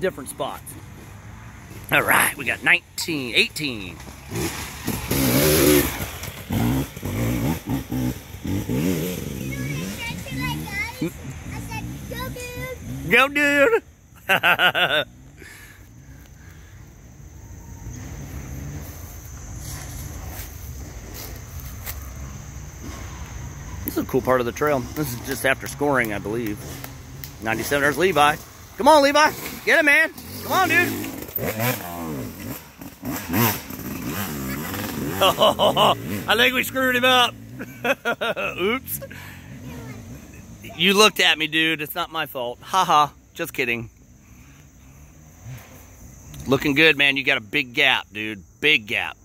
different spots. All right, we got 19, 18. Go, dude. this is a cool part of the trail. This is just after scoring, I believe. 97, there's Levi. Come on, Levi. Get it, man. Come on, dude. Oh, I think we screwed him up. Oops. You looked at me, dude. It's not my fault. Haha. -ha. Just kidding. Looking good, man. You got a big gap, dude. Big gap.